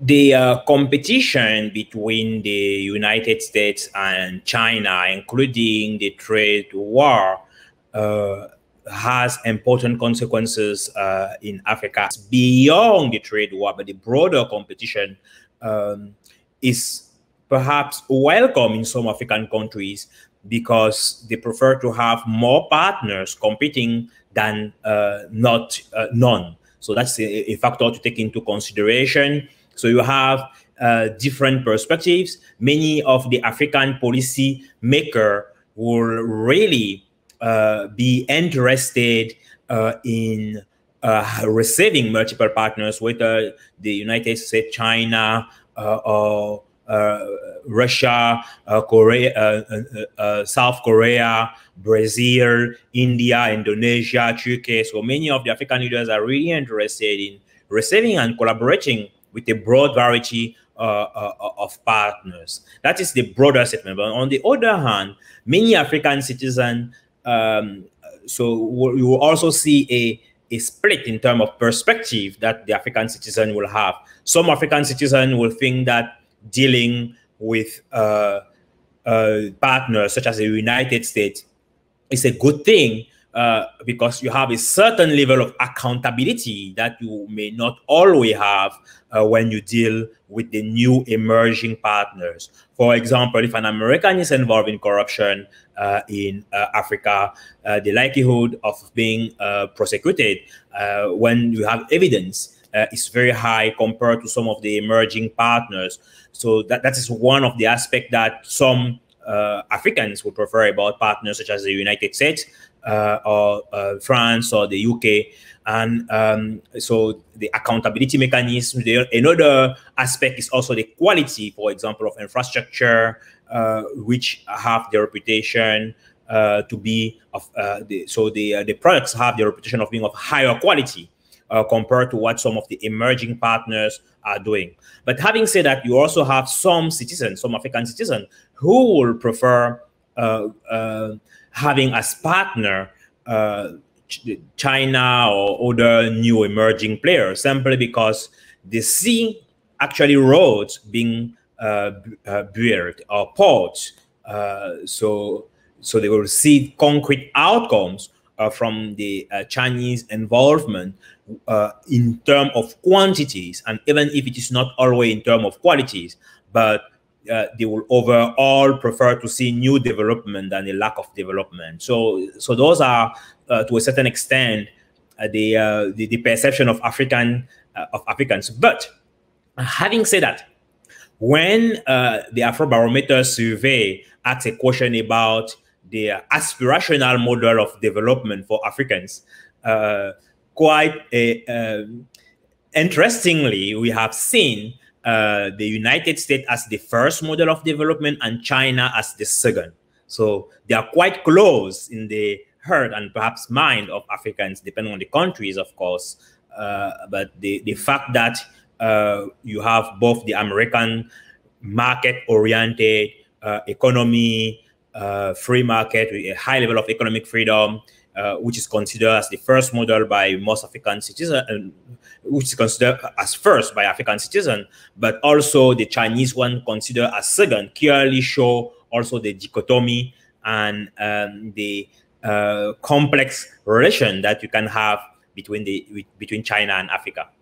the uh, competition between the United States and China, including the trade war, uh, has important consequences uh, in Africa It's beyond the trade war, but the broader competition um, is perhaps welcome in some African countries because they prefer to have more partners competing than uh, not uh, none. So that's a, a, factor to take into consideration. So you have uh, different perspectives. Many of the African policy maker will really uh, be interested uh, in uh, receiving multiple partners, whether the United States, China, or Russia, Korea, South Korea, Brazil, India, Indonesia, Turkey. So many of the African leaders are really interested in receiving and collaborating with a broad variety uh, uh, of partners. That is the broader statement. But on the other hand, many African citizens um, so you will also see a, a split in terms of perspective that the African citizen will have. Some African citizen will think that dealing with uh, uh, partners such as the United States is a good thing uh, because you have a certain level of accountability that you may not always have uh, when you deal with the new emerging partners. For example, if an American is involved in corruption uh, in uh, Africa, uh, the likelihood of being uh, prosecuted when you have evidence is very high compared to some of the emerging partners. So that, that is one of the aspects that some Africans would prefer about partners such as the United States uh, or uh, France or the UK. And um, so the accountability mechanism. The, another aspect is also the quality, for example, of infrastructure, uh, which have the reputation uh, to be of uh, the, so the uh, the products have the reputation of being of higher quality compared to what some of the emerging partners are doing. But having said that, you also have some citizens, some African citizens, who will prefer having as partner uh, China or other new emerging players simply because they see actually roads being uh, uh, built or ports. Uh, so, so they will see concrete outcomes uh, from the uh, Chinese involvement uh, in terms of quantities, and even if it is not always in terms of qualities, but uh, they will overall prefer to see new development than a lack of development. So, so those are uh, to a certain extent uh, the, the, the perception of African of Africans. But having said that, when the Afrobarometer survey asks a question about the aspirational model of development for Africans, quite a, interestingly, we have seen uh, the United States as the first model of development and China as the second. So they are quite close in the heart and perhaps mind of Africans, depending on the countries, of course. Uh, but the, the fact that uh, you have both the American market-oriented uh, economy, uh, free market, with a high level of economic freedom, uh, which is considered as the first model by most African citizens, which is considered as first by African citizens, but also the Chinese one considered as second, clearly show also the dichotomy and um, the uh, complex relation that you can have between the between China and Africa.